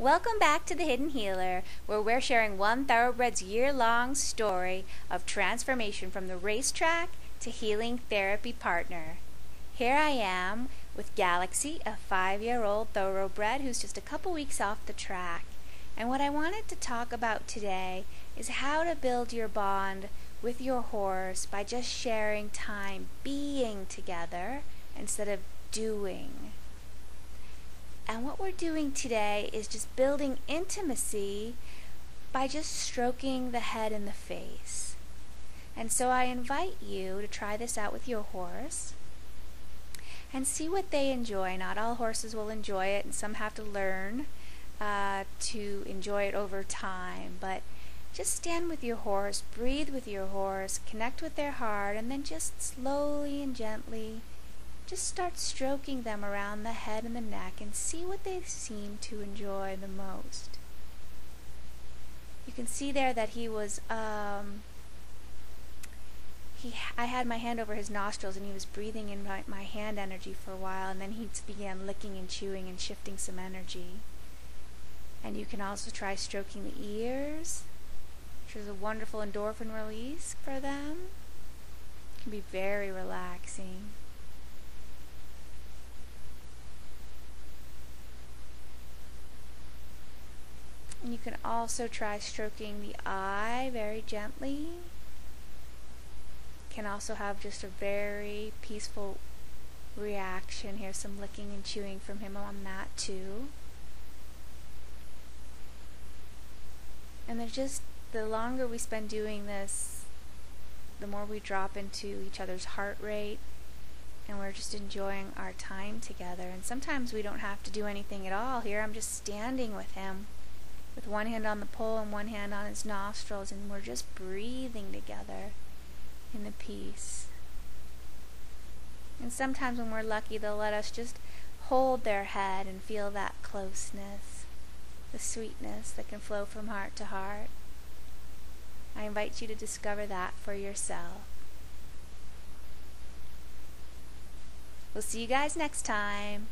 Welcome back to The Hidden Healer, where we're sharing one thoroughbred's year long story of transformation from the racetrack to healing therapy partner. Here I am with Galaxy, a five year old thoroughbred who's just a couple weeks off the track. And what I wanted to talk about today is how to build your bond with your horse by just sharing time being together instead of doing. And what we're doing today is just building intimacy by just stroking the head and the face. And so I invite you to try this out with your horse and see what they enjoy. Not all horses will enjoy it, and some have to learn uh, to enjoy it over time. But just stand with your horse, breathe with your horse, connect with their heart, and then just slowly and gently just start stroking them around the head and the neck and see what they seem to enjoy the most. You can see there that he was, um, he, I had my hand over his nostrils and he was breathing in my, my hand energy for a while and then he began licking and chewing and shifting some energy. And you can also try stroking the ears, which is a wonderful endorphin release for them. It can be very relaxing. And you can also try stroking the eye very gently. Can also have just a very peaceful reaction. Here's some licking and chewing from him on that too. And they're just, the longer we spend doing this, the more we drop into each other's heart rate and we're just enjoying our time together. And sometimes we don't have to do anything at all. Here I'm just standing with him with one hand on the pole and one hand on his nostrils, and we're just breathing together in the peace. And sometimes when we're lucky, they'll let us just hold their head and feel that closeness, the sweetness that can flow from heart to heart. I invite you to discover that for yourself. We'll see you guys next time.